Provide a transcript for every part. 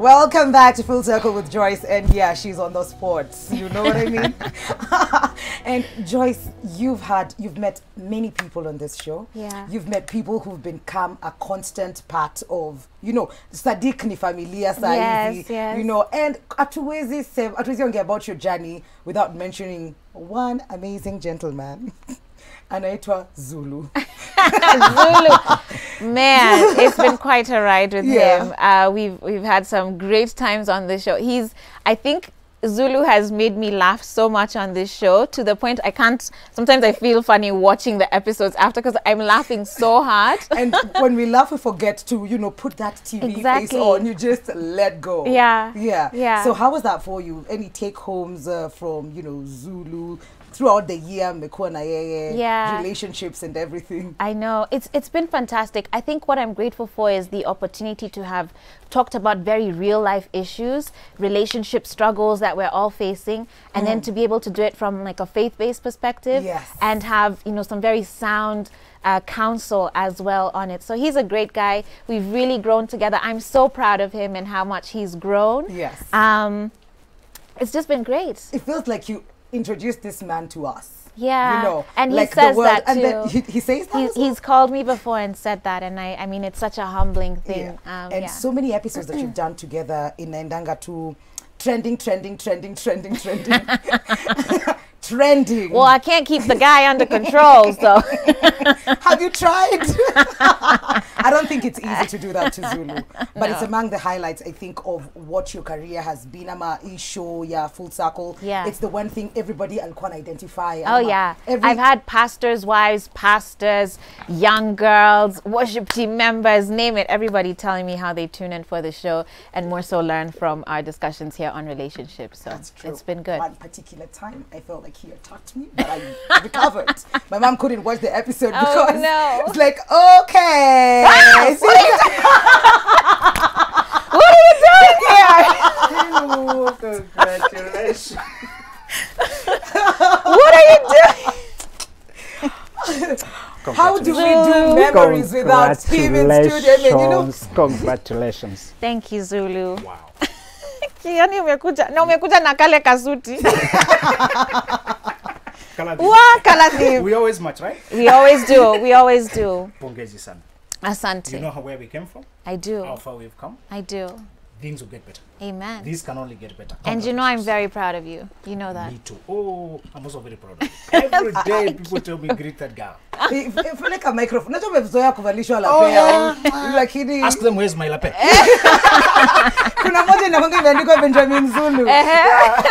Welcome back to Full Circle with Joyce, and yeah, she's on the sports. You know what I mean? and Joyce, you've had, you've met many people on this show. Yeah. You've met people who've become a constant part of, you know, Sadiq ni familia saizi. Yes, yes. You know, and hatuwezi sema, hatuwezi ongea about your journey without mentioning one amazing gentleman. Anaitwa Zulu. Zulu. Man, it's been quite a ride with Yeah. him. Uh, we've we've had some great times on the show. He's, I think. Zulu has made me laugh so much on this show to the point I can't. Sometimes I feel funny watching the episodes after because I'm laughing so hard. and when we laugh, we forget to, you know, put that TV face on. You just let go. Yeah. Yeah. Yeah. So how was that for you? Any take homes uh, from, you know, Zulu throughout the year, Mekua na yeye, Yeah. relationships and everything? I know it's it's been fantastic. I think what I'm grateful for is the opportunity to have talked about very real life issues, relationship struggles that we're all facing, and then to be able to do it from like a faith based perspective, Yes. and have you know some very sound. Uh, counsel as well on it. So he's a great guy. We've really grown together. I'm so proud of him and how much he's grown. Yes. Um, it's just been great. It feels like you introduced this man to us. Yeah, You know, and he like the says world, that and then he, he says that. He's, well? he's called me before and said that, and I, I mean, it's such a humbling thing. Yeah. Um, and yeah. so many episodes that you've done together in Endanga to trending, trending, trending, trending, trending, trending. well, I can't keep the guy under control, so Have you tried? I don't think it's easy to do that to Zulu, but it's among the highlights, I think, of what your career has been. Ama show, yeah, full circle. Yeah. It's the one thing everybody can identify. oh yeah, Every, I've had pastors' wives, pastors, young girls, worship team members, name it. Everybody telling me how they tune in for the show, and more so learn from our discussions here on relationships. So That's true. it's been good. One particular time, I felt like he attacked me, but I recovered. My mom couldn't watch the episode Oh, because no. it's like, okay. What are you doing here? Congratulations. What are you doing? How do we do memories without Steven in studio? I mean, you know, Congratulations. Thank you, Zulu. Wow. Yaani umekuja na umekuja na kale kasuti. Kalabi. Wa kala We always match, right? We always do. We always do. Pongezi sana. Asante. You know how, where we came from? I do. How far we've come? I do. Things will get better. Amen. These can only get better. and you know I'm very proud of you. You know that. Me too. Oh, I'm also very proud of you. Every day people you. tell me greet that girl. Feel like a microphone. Najua umezoea kuvalishwa Oh, lapea. yeah. Lakini Ask them where's my lapel? kuna moja inakwanga imeandikwa Benjamin Zulu.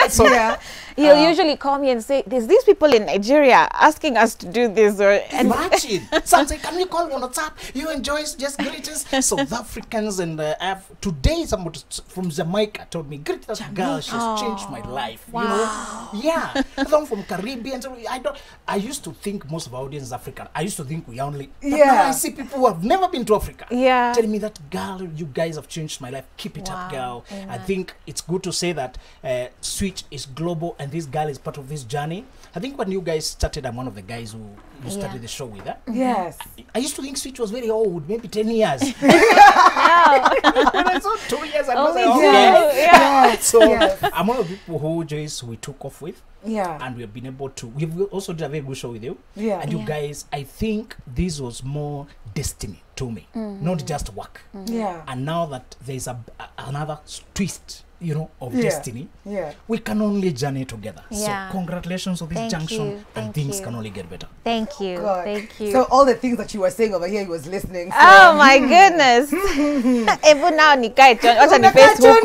so, Yeah. He'll uh, usually call me and say, "There's these people in Nigeria asking us to do this," or and Imagine. Something, can you call on WhatsApp? You enjoy just greet us. South Africans and uh, Af- today somebody from Jamaica told me, greet that Jamaica. girl. She's changed my life. Wow. You know? Yeah. I'm from Caribbean. So I don't. I used to think most of our audience is African. I used to think we only. But now Yeah. I see people who have never been to Africa. Yeah. Telling me that girl, you guys have changed my life. Keep it wow. up, girl. girl. I think it's good to say that uh, Switch is global and this girl is part of this journey. I think when you guys started, I'm one of the guys who you started Yeah. the show with. Huh? Yes. I I, used to think Switch was very old, maybe 10 years. when I saw two years, I was Only like, okay. yeah. So Yes. I'm one of the people who Joyce we took off with, Yeah. and we have been able to. We've also did a very good show with you. Yeah. And you Yeah. guys, I think this was more destiny to me, mm. not just work. Mm. Yeah. And now that there's a, a- another twist, you know, of Yeah. destiny, Yeah. we can only journey together. Yeah. So congratulations on this Thank junction, you. and Thank things you. can only get better. thank you, God. thank you. So all the things that you were saying over here, he was listening. so. oh my goodness. even now nikae. Wacha ni facebook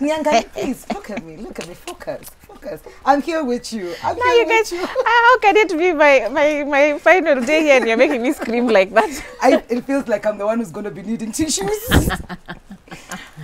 please look at me, look at me, focus, focus. I'm here with you. I'm Now here you with guys, you. ah, how can it be my, my, my final day here and you're making me scream like that? I, it feels like I'm the one who's going to be needing tissues.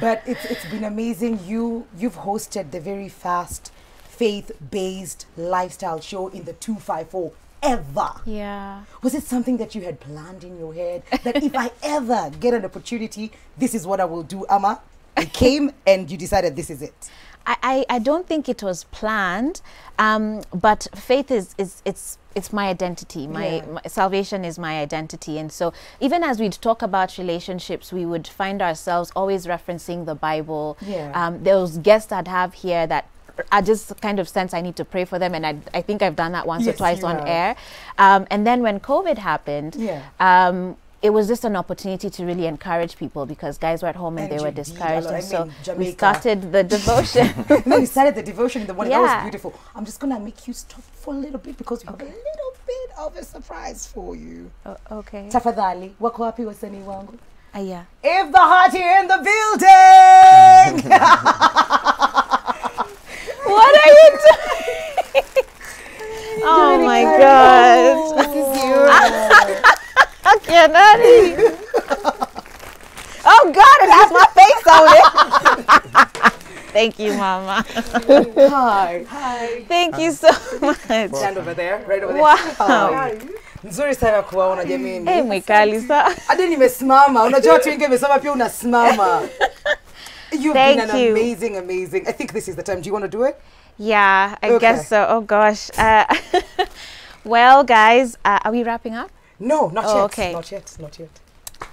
but it's it's been amazing. You you've hosted the very fast, faith-based lifestyle show in the two five four ever. Yeah. Was it something that you had planned in your head that if I ever get an opportunity, this is what I will do, Amma? It came and you decided this is it. I, I, I don't think it was planned, um, but faith is, is it's it's my identity. My, Yeah. my salvation is my identity, and so even as we'd talk about relationships, we would find ourselves always referencing the Bible. Yeah. Um, those guests I'd have here that. I just kind of sense I need to pray for them, and I, I think I've done that once Yes, or twice on have. air. Um, and then when COVID happened, Yeah. um, it was just an opportunity to really encourage people because guys were at home and, And they were discouraged. And so we started the devotion. Then we started the devotion in the morning. That was beautiful. I'm just gonna make you stop for a little bit because we have a little bit of a surprise for you. oh, okay. Tafadhali, wako wapi wasanii wangu? Yeah. If the heart here in the building. What are you doing? oh my god. This is you. Okay, Nani. oh god, it has my face on it. Thank you, Mama. Hi. Hi. Thank you so much. Stand over there, right over there. Wow. Hi. Nzuri sana kuwaona jamini. Hey, mwikali sa. hadi nimesimama unajua watu wengi wamesema pia unasimama You've been an you. amazing, amazing. I think this is the time. Do you want to do it? Yeah, I Okay. guess so. Oh gosh. Uh, well, guys, uh, are we wrapping up? No, not Oh, yet. okay. Not yet. Not yet.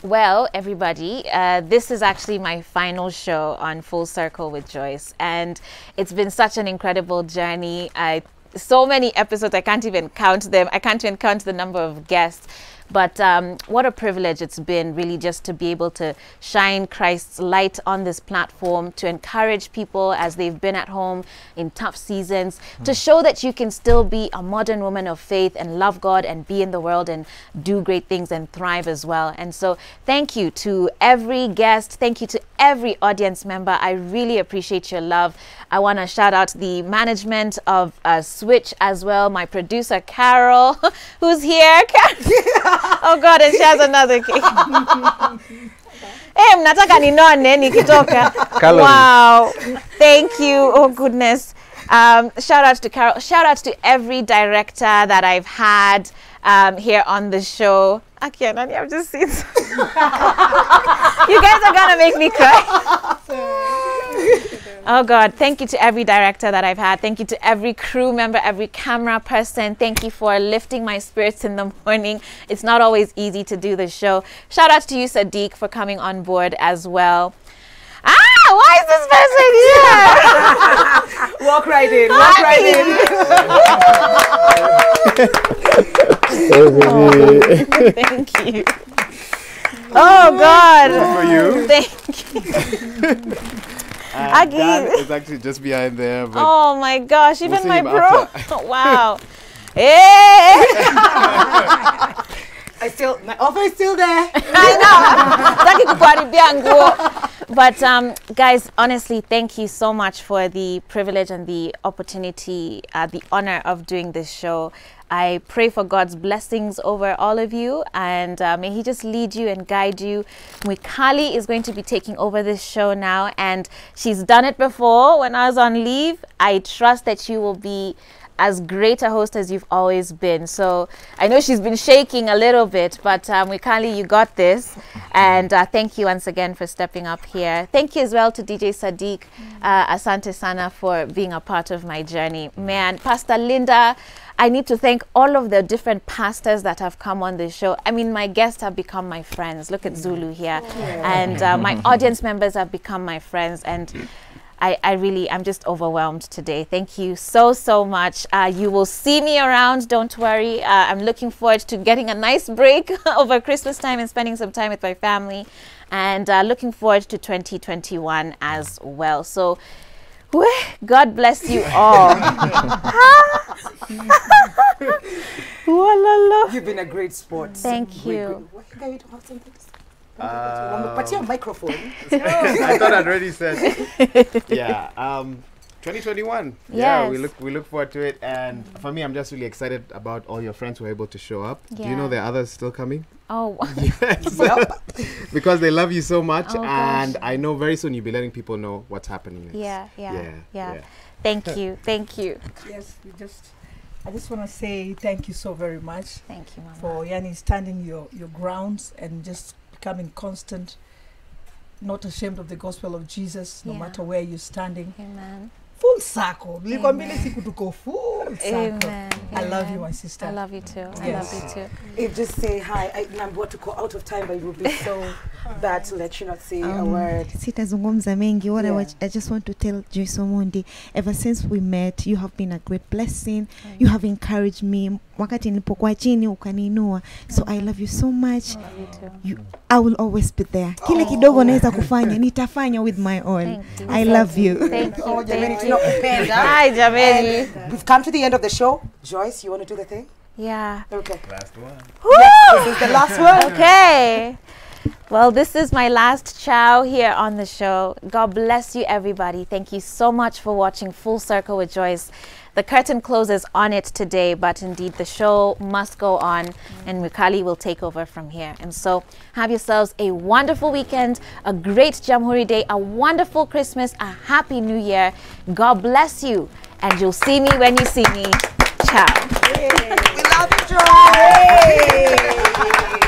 Well, everybody, uh, this is actually my final show on Full Circle with Joyce, and it's been such an incredible journey. I so many episodes, I can't even count them. I can't even count the number of guests. But um, what a privilege it's been, really, just to be able to shine Christ's light on this platform, to encourage people as they've been at home in tough seasons, to show that you can still be a modern woman of faith and love God and be in the world and do great things and thrive as well. And so, thank you to every guest. Thank you to every audience member. I really appreciate your love. I want to shout out the management of uh, Switch as well, my producer, Carol, who's here. Carol. oh, God, and she has another cake. Hey, mnataka ninone nikitoka. Calories. Wow. Thank you. Oh goodness. Um, shout out to Carol. Shout out to every director that I've had um, here on the show. Aki and Nani, I've just seen. you guys are gonna make me cry. Oh God, thank you to every director that I've had. Thank you to every crew member, every camera person. Thank you for lifting my spirits in the morning. It's not always easy to do the show. Shout out to you, Sadiq, for coming on board as well. Ah, why is this person here? Walk right in. Walk right in. Thank you. Oh God. for you. Thank you. And Aggie. Dan is actually just behind there, but Oh my gosh, even see my bro. wow. Hey. I still, my offer is still there. I know. Sitaki kukuharibia nguo. But um, guys, honestly, thank you so much for the privilege and the opportunity, uh, the honor of doing this show. I pray for God's blessings over all of you, and uh, may He just lead you and guide you. Mwikali is going to be taking over this show now, and she's done it before when I was on leave. I trust that you will be as great a host as you've always been. So I know she's been shaking a little bit, but um, Mwikali, you got this. And uh, thank you once again for stepping up here. Thank you as well to DJ Sadiq, uh, Asante Sana, for being a part of my journey. Man, Pastor Linda, I need to thank all of the different pastors that have come on this show. I mean, my guests have become my friends. Look at Zulu here. And uh, my audience members have become my friends. And I, I really, I'm just overwhelmed today. Thank you so, so much. Uh, you will see me around, don't worry. Uh, I'm looking forward to getting a nice break over Christmas time and spending some time with my family. And uh, looking forward to 2021 as well. So, God bless you all. You've been a great sport. Thank you. Great. What you going to have something to say? Um, Wamepatia microphone. I thought I'd already said. yeah. Um, 2021. Yeah, we Yes. look we look forward to it, and for me, I'm just really excited about all your friends who are able to show up. Do you know Yeah. there are others still coming? Oh, Yes. Because they love you so much, Oh, and gosh. I know very soon you'll be letting people know what's happening next. yeah, yeah, Yeah. yeah. Thank you. Thank you. Yes, we just. I just want to say thank you so very much Thank you, Mama. for Yani standing your your grounds and just becoming constant, not ashamed of the gospel of Jesus, no Yeah. matter where you're standing. Amen. Full circle. Nilikwambia siku tuko full full circle. Amen. I love you, my sister. I love you too. Yes. I love you too. If just say hi, I, I'm about to go out of time, but it would be so bad to let you not say um, a word. sitazungumza mengi what I, Yeah. I, I just want to tell Joyce Omondi ever since we met you have been a great blessing you have encouraged me wakati nilipokuwa chini ukaniinua so I love you so much I love you too. you, I will always be there kile kidogo naweza kufanya nitafanya with my all Thank. I love you Thank you. Oh, you. tunakupenda. Hi, Jameli. We've come to the end of the show. Joyce, you want to do the thing? Yeah. Okay. Last one. This is the last one. Okay. Well, this is my last chow here on the show. God bless you, everybody. Thank you so much for watching Full Circle with Joyce. The curtain closes on it today, but indeed the show must go on, and Mwikali will take over from here. And so, have yourselves a wonderful weekend, a great Jamhuri Day, a wonderful Christmas, a happy New Year. God bless you, and you'll see me when you see me. Ciao. We love you, Joyce.